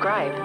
subscribe.